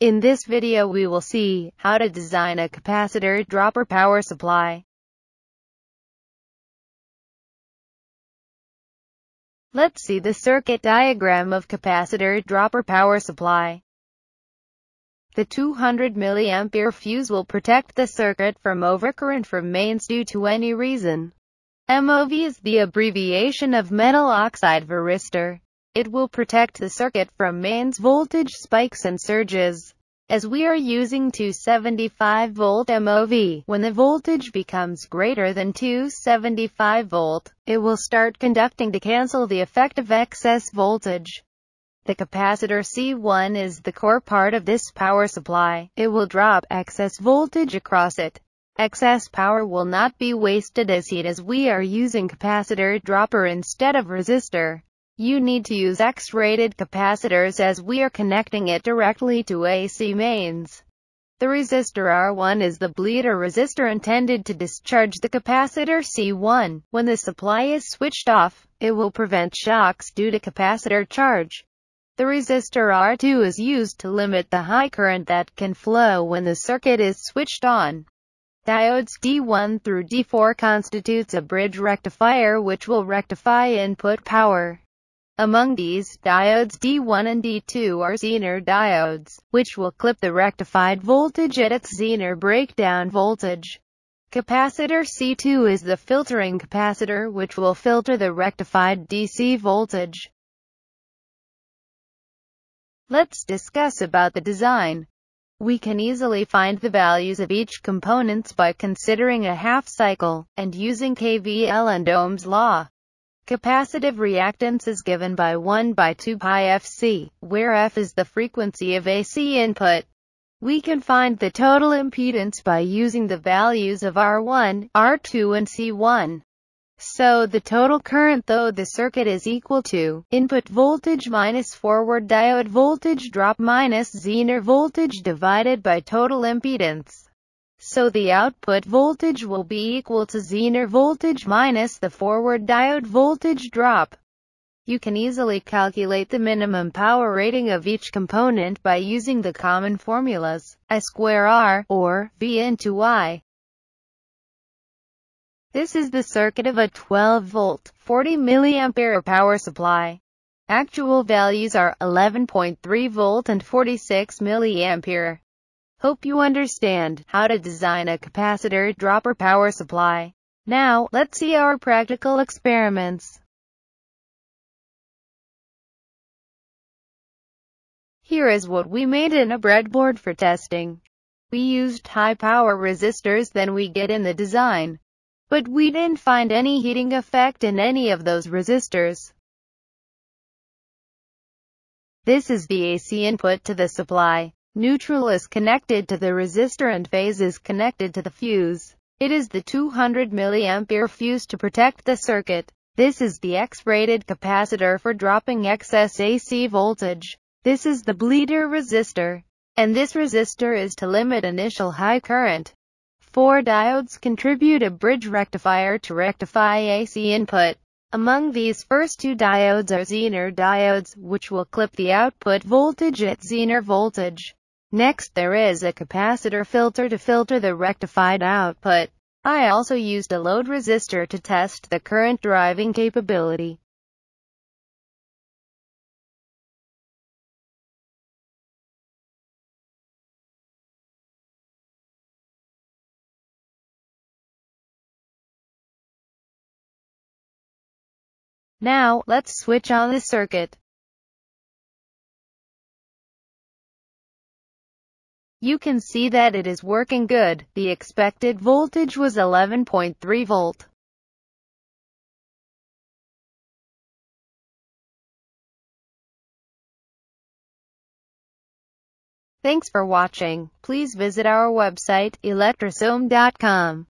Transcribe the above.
In this video we will see how to design a capacitor dropper power supply. Let's see the circuit diagram of capacitor dropper power supply. The 200 mA fuse will protect the circuit from overcurrent from mains due to any reason. MOV is the abbreviation of metal oxide varistor. It will protect the circuit from mains voltage spikes and surges. As we are using 275 volt MOV, when the voltage becomes greater than 275 volt, it will start conducting to cancel the effect of excess voltage. The capacitor C1 is the core part of this power supply. It will drop excess voltage across it. Excess power will not be wasted as heat as we are using capacitor dropper instead of resistor. You need to use X-rated capacitors as we are connecting it directly to AC mains. The resistor R1 is the bleeder resistor intended to discharge the capacitor C1. When the supply is switched off, it will prevent shocks due to capacitor charge. The resistor R2 is used to limit the high current that can flow when the circuit is switched on. Diodes D1 through D4 constitutes a bridge rectifier which will rectify input power. Among these, diodes D1 and D2 are Zener diodes, which will clip the rectified voltage at its Zener breakdown voltage. Capacitor C2 is the filtering capacitor which will filter the rectified DC voltage. Let's discuss about the design. We can easily find the values of each components by considering a half cycle, and using KVL and Ohm's law. Capacitive reactance is given by 1 by 2 pi Fc, where F is the frequency of AC input. We can find the total impedance by using the values of R1, R2 and C1. So the total current though the circuit is equal to input voltage minus forward diode voltage drop minus Zener voltage divided by total impedance. So the output voltage will be equal to Zener voltage minus the forward diode voltage drop. You can easily calculate the minimum power rating of each component by using the common formulas, I square R, or V into I. This is the circuit of a 12-volt, 40 mA power supply. Actual values are 11.3 volt and 46 mA. Hope you understand how to design a capacitor dropper power supply. Now, let's see our practical experiments. Here is what we made in a breadboard for testing. We used high power resistors than we get in the design. But we didn't find any heating effect in any of those resistors. This is the AC input to the supply. Neutral is connected to the resistor and phase is connected to the fuse. It is the 200 mA fuse to protect the circuit. This is the X-rated capacitor for dropping excess AC voltage. This is the bleeder resistor. And this resistor is to limit initial high current. Four diodes contribute a bridge rectifier to rectify AC input. Among these first two diodes are Zener diodes, which will clip the output voltage at Zener voltage. Next there is a capacitor filter to filter the rectified output. I also used a load resistor to test the current driving capability. Now, let's switch on the circuit. You can see that it is working good. The expected voltage was 11.3 volt. Thanks for watching. Please visit our website, electrosome.com.